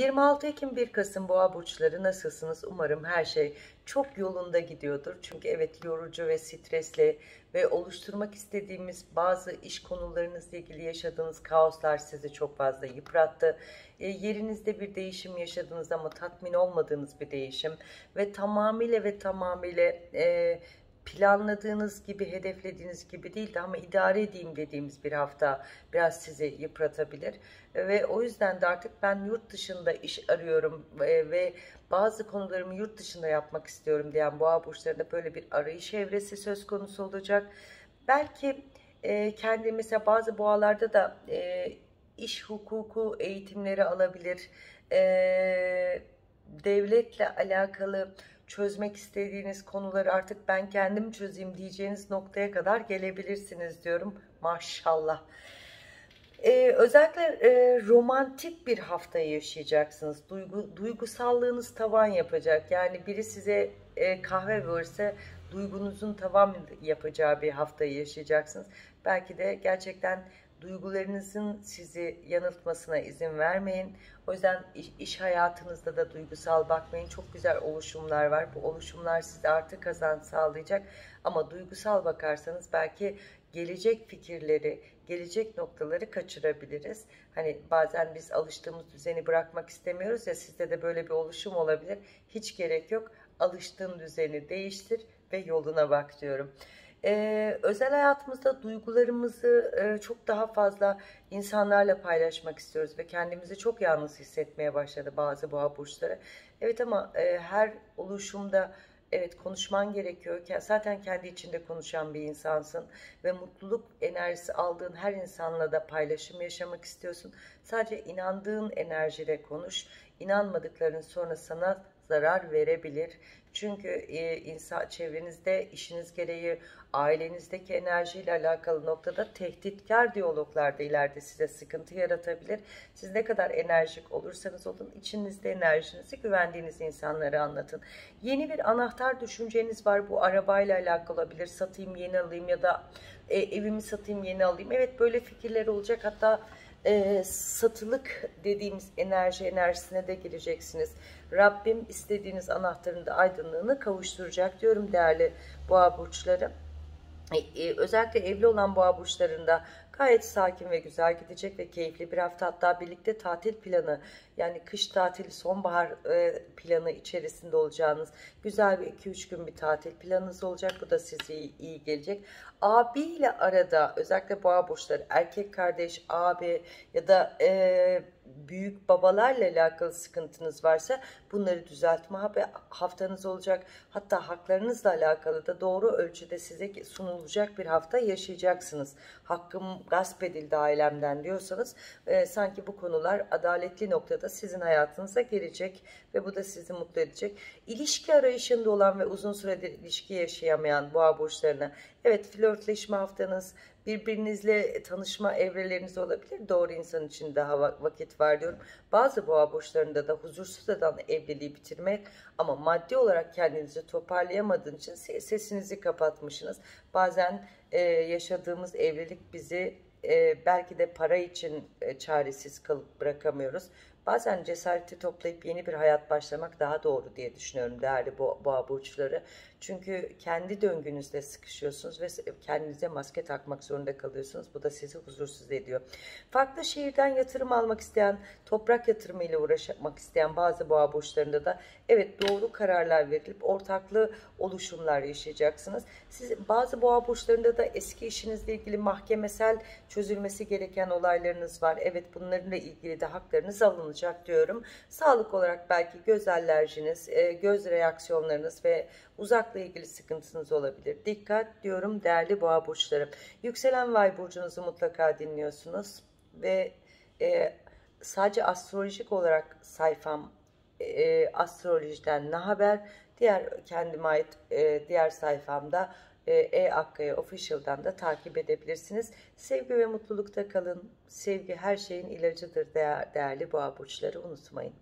26 Ekim 1 Kasım Boğa burçları nasılsınız? Umarım her şey çok yolunda gidiyordur. Çünkü evet yorucu ve stresli ve oluşturmak istediğimiz bazı iş konularınızla ilgili yaşadığınız kaoslar sizi çok fazla yıprattı. E, yerinizde bir değişim yaşadınız ama tatmin olmadığınız bir değişim ve tamamıyla ve tamamıyla e, planladığınız gibi, hedeflediğiniz gibi değildi ama idare edeyim dediğimiz bir hafta biraz sizi yıpratabilir. Ve o yüzden de artık ben yurt dışında iş arıyorum ve, bazı konularımı yurt dışında yapmak istiyorum diyen boğa burçlarında böyle bir arayış evresi söz konusu olacak. Belki e, kendi mesela bazı boğalarda da e, iş hukuku eğitimleri alabilir. E, devletle alakalı çözmek istediğiniz konuları artık ben kendim çözeyim diyeceğiniz noktaya kadar gelebilirsiniz diyorum. Maşallah. Ee, özellikle e, romantik bir haftayı yaşayacaksınız. Duygu, duygusallığınız tavan yapacak. Yani biri size e, kahve verirse duygunuzun tavan yapacağı bir haftayı yaşayacaksınız. Belki de gerçekten duygularınızın sizi yanıltmasına izin vermeyin. O yüzden iş, hayatınızda da duygusal bakmayın. Çok güzel oluşumlar var. Bu oluşumlar size artı kazanç sağlayacak. Ama duygusal bakarsanız belki gelecek fikirleri, gelecek noktaları kaçırabiliriz. Hani bazen biz alıştığımız düzeni bırakmak istemiyoruz ya sizde de böyle bir oluşum olabilir. Hiç gerek yok. Alıştığın düzeni değiştir ve yoluna bak diyorum. Ee, özel hayatımızda duygularımızı e, çok daha fazla insanlarla paylaşmak istiyoruz ve kendimizi çok yalnız hissetmeye başladı bazı boğa burçları. Evet ama e, her oluşumda evet konuşman gerekiyor. Zaten kendi içinde konuşan bir insansın ve mutluluk enerjisi aldığın her insanla da paylaşım yaşamak istiyorsun. Sadece inandığın enerjiyle konuş. İnanmadıkların sonra sana zarar verebilir. Çünkü e, insan çevrenizde işiniz gereği ailenizdeki enerjiyle alakalı noktada tehditkar diyaloglar da ileride size sıkıntı yaratabilir. Siz ne kadar enerjik olursanız olun içinizde enerjinizi güvendiğiniz insanlara anlatın. Yeni bir anahtar düşünceniz var. Bu arabayla alakalı olabilir. Satayım yeni alayım ya da e, evimi satayım yeni alayım. Evet böyle fikirler olacak. Hatta e, satılık dediğimiz enerji enerjisine de gireceksiniz. Rabbim istediğiniz anahtarın da aydınlığını kavuşturacak diyorum değerli boğa burçları. E, e, özellikle evli olan boğa burçlarında gayet sakin ve güzel gidecek ve keyifli bir hafta. Hatta birlikte tatil planı yani kış tatili sonbahar e, planı içerisinde olacağınız güzel bir 2-3 gün bir tatil planınız olacak. Bu da size iyi, iyi gelecek. Abi ile arada özellikle boğa burçları erkek kardeş abi ya da e, büyük babalarla alakalı sıkıntınız varsa bunları düzeltme haftanız olacak. Hatta haklarınızla alakalı da doğru ölçüde size sunulacak bir hafta yaşayacaksınız. Hakkım gasp edildi ailemden diyorsanız e, sanki bu konular adaletli noktada sizin hayatınıza gelecek ve bu da sizi mutlu edecek. İlişki arayışında olan ve uzun süredir ilişki yaşayamayan boğa burçlarına evet flörtleşme haftanız birbirinizle tanışma evreleriniz olabilir. Doğru insan için daha vakit var diyorum. Bazı boğa burçlarında da huzursuz eden evliliği bitirmek ama maddi olarak kendinizi toparlayamadığınız için sesinizi kapatmışsınız. Bazen e, yaşadığımız evlilik bizi e, belki de para için e, çaresiz kalıp bırakamıyoruz. Bazen cesareti toplayıp yeni bir hayat başlamak daha doğru diye düşünüyorum değerli boğa burçları. Çünkü kendi döngünüzde sıkışıyorsunuz ve kendinize maske takmak zorunda kalıyorsunuz. Bu da sizi huzursuz ediyor. Farklı şehirden yatırım almak isteyen, toprak yatırımı ile uğraşmak isteyen bazı boğa burçlarında da evet doğru kararlar verilip ortaklı oluşumlar yaşayacaksınız. Siz bazı boğa burçlarında da eski işinizle ilgili mahkemesel çözülmesi gereken olaylarınız var. Evet bunlarla ilgili de haklarınız alınacak diyorum. Sağlık olarak belki göz alerjiniz, e, göz reaksiyonlarınız ve uzakla ilgili sıkıntınız olabilir. Dikkat diyorum değerli boğa burçlarım. Yükselen vay burcunuzu mutlaka dinliyorsunuz ve e, sadece astrolojik olarak sayfam e, astrolojiden ne haber diğer kendime ait e, diğer sayfamda e, e-Akkaya Official'dan da takip edebilirsiniz. Sevgi ve mutlulukta kalın. Sevgi her şeyin ilacıdır değer, değerli boğa burçları unutmayın.